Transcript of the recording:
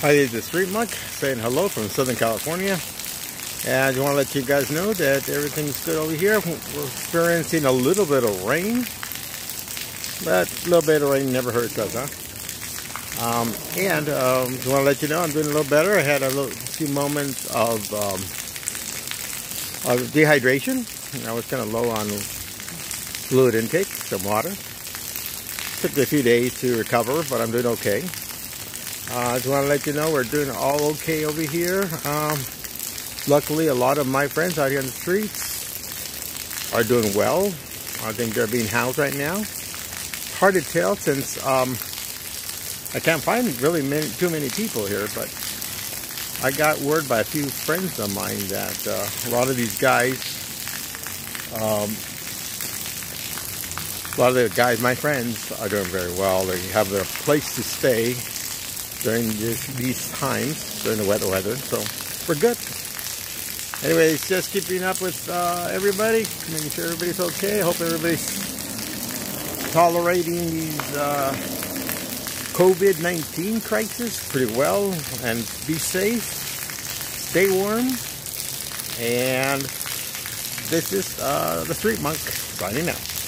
Hi, this is the Street Monk saying hello from Southern California. And I just want to let you guys know that everything's good over here. We're experiencing a little bit of rain. But a little bit of rain never hurts us, huh? Um, and um, just want to let you know I'm doing a little better. I had a little, few moments of, um, of dehydration. I was kind of low on fluid intake, some water. Took me a few days to recover, but I'm doing okay. I uh, just want to let you know we're doing all okay over here. Um, luckily, a lot of my friends out here on the streets are doing well. I think they're being housed right now. Hard to tell since um, I can't find really many, too many people here, but I got word by a few friends of mine that uh, a lot of these guys, um, a lot of the guys, my friends, are doing very well. They have a place to stay during this, these times, during the weather weather. So we're good. Anyways, just keeping up with uh, everybody, making sure everybody's okay. Hope everybody's tolerating these uh, COVID-19 crisis pretty well and be safe, stay warm, and this is uh, the Street Monk signing out.